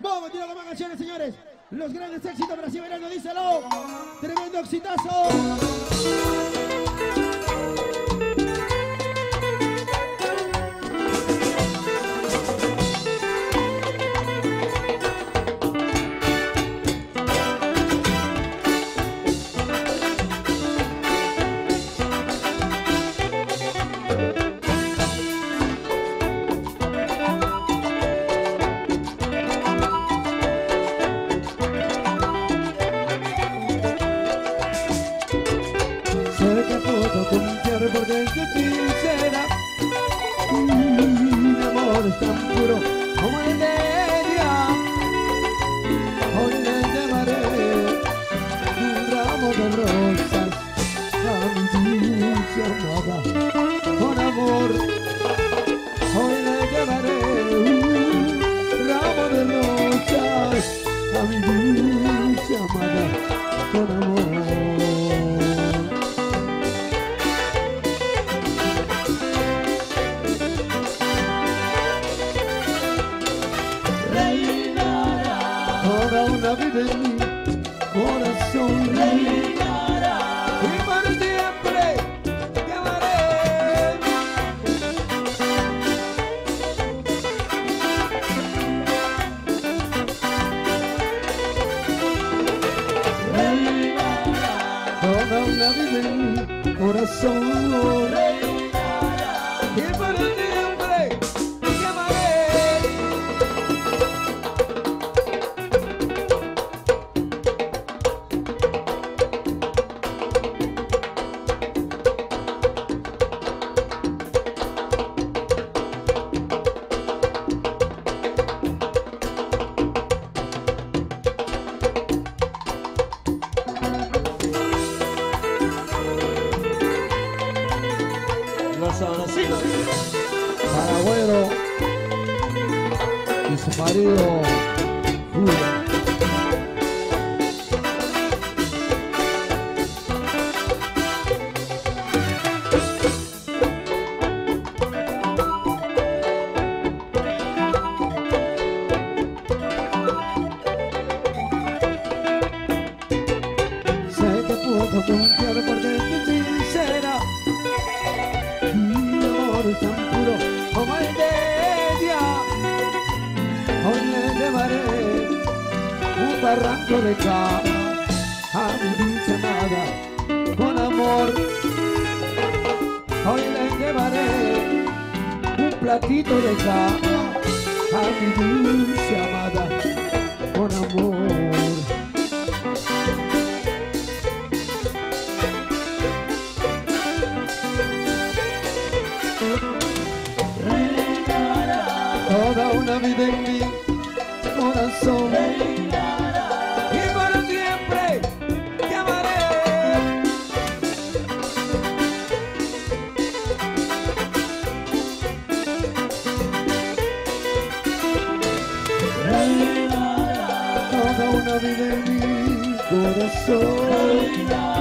Vamos a con más canciones, señores. Los grandes éxitos Brasil Verano, díselo. Tremendo exitazo. Sincera. Mi amor es tan puro como el de ella. Hoy le llevaré un ramo de rosas. A mi dulce amada con amor. Hoy le llevaré un ramo de rosas. A mi dulce amada con amor Una vida en mi corazón. Y por siempre te amaré. Toda una vida en mi corazón Paragüero y su marido. Sé que puedo barranco de cama a mi dulce amada con amor. Hoy le llevaré un platito de cama a mi dulce amada con amor. En mi corazón.